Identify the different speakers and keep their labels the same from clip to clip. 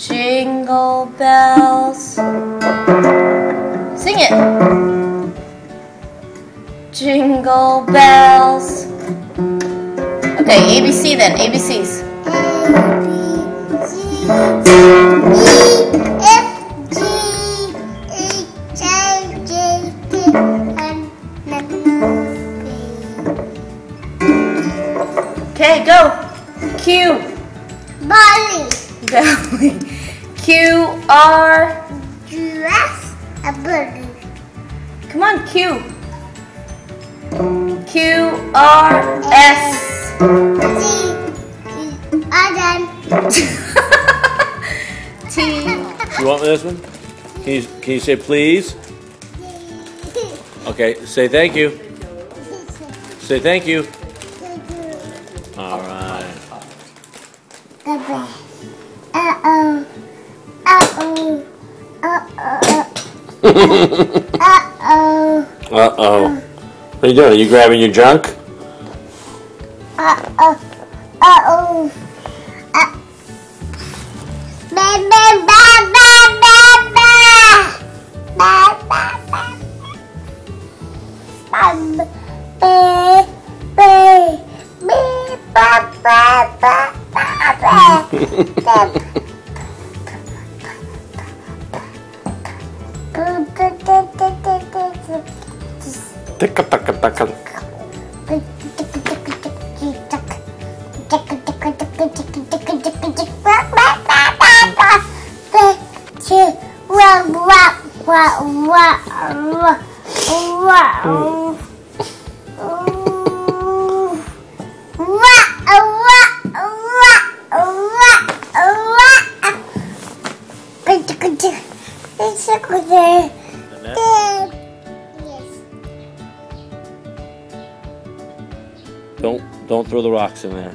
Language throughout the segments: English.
Speaker 1: Jingle bells. Sing it. Jingle bells. Okay, ABC then. ABCs. Okay, go. Q.
Speaker 2: Bali.
Speaker 1: Belly. Q R.
Speaker 2: Dress a bird.
Speaker 1: Come on, Q. Q R S.
Speaker 2: T. Adam.
Speaker 1: T.
Speaker 3: You want this one? Can you, can you say please? Okay, say thank you. Say thank you. All right.
Speaker 2: Uh Uh oh. Uh oh.
Speaker 3: What are you doing? Are you grabbing your junk?
Speaker 2: Uh oh. Uh oh. Uh. Ba ba ba ba ba ba. Ba ba ba. Ba ba ba ba. Ba ba ba ba
Speaker 3: Ticka tacka tacka.
Speaker 2: Yes.
Speaker 3: Don't don't throw the rocks in there.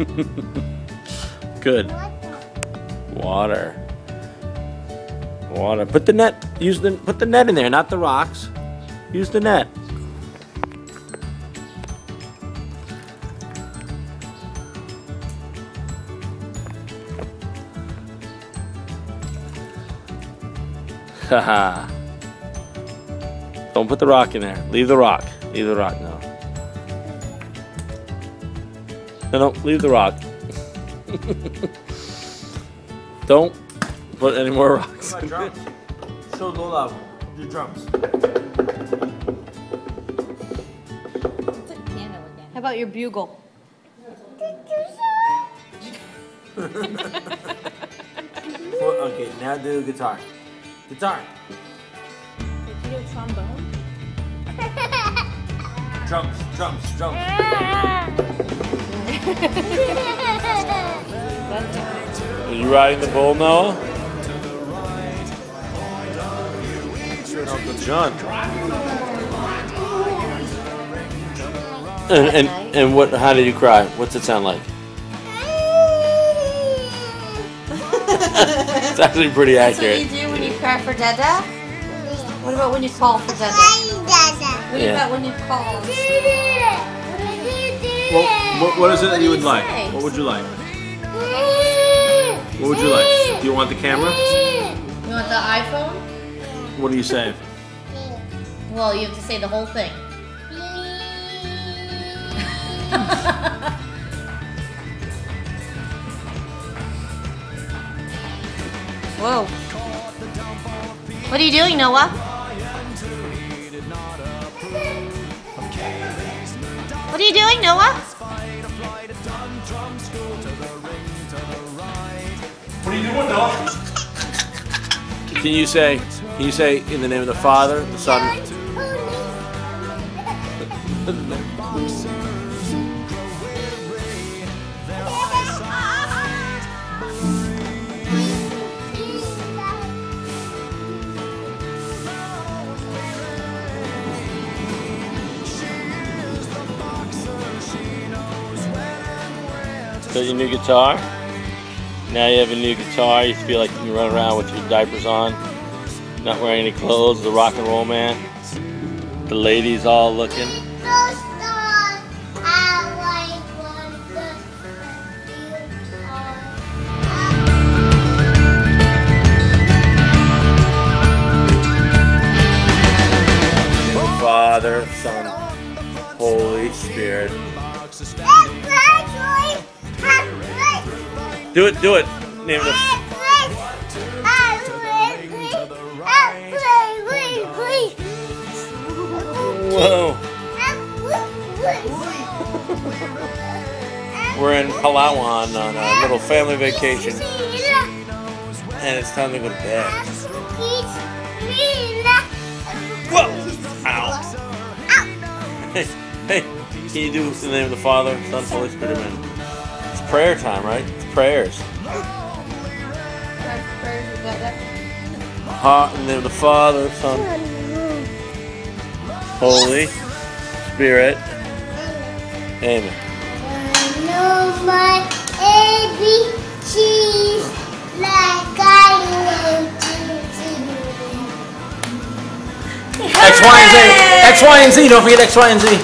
Speaker 3: Good. Water. Water. Put the net. Use the put the net in there, not the rocks. Use the net. Haha. Don't put the rock in there. Leave the rock. Leave the rock. No. No, no. Leave the rock. Don't put any more rocks.
Speaker 4: My drums. Show Lola your drums.
Speaker 1: How about your bugle?
Speaker 4: Well, okay, now do guitar. Guitar. Drums, drums, drums.
Speaker 3: Are you riding the bull, Noah?
Speaker 4: Uncle John.
Speaker 3: And, and and what? How did you cry? What's it sound like? It's actually pretty
Speaker 1: That's what you do when you cry for Dada? What about when you call for Dada? What
Speaker 3: Yeah.
Speaker 1: about when you call?
Speaker 4: Well, what, what is it that you would
Speaker 1: What
Speaker 4: like?
Speaker 1: do you say?
Speaker 4: What would you like? What would you like? Do you want the camera?
Speaker 1: You want the iPhone?
Speaker 4: What do you say?
Speaker 1: Well, you have to say the whole thing. Whoa. What are you doing, Noah? What are you doing, Noah?
Speaker 4: What are you doing, Noah?
Speaker 3: Can you say? Can you say in the name of the Father, the Son? got your new guitar. Now you have a new guitar. You feel like you can run around with your diapers on, not wearing any clothes, the rock and roll man. The ladies all looking. Father, Son, Holy Spirit. Do it, do it. Name the. Whoa. We're in Palawan on a little family vacation, and it's time to go to bed. Whoa! Ow! Hey, hey, can you do the name of the Father, Son, Holy Spirit, Amen? It's prayer time, right? Prayers.
Speaker 1: Got
Speaker 3: in the name of the Father, Son, Holy Spirit, Amen.
Speaker 2: know my like I
Speaker 4: X, Y, and Z. X, Y, and Z. Don't forget X, Y, and Z.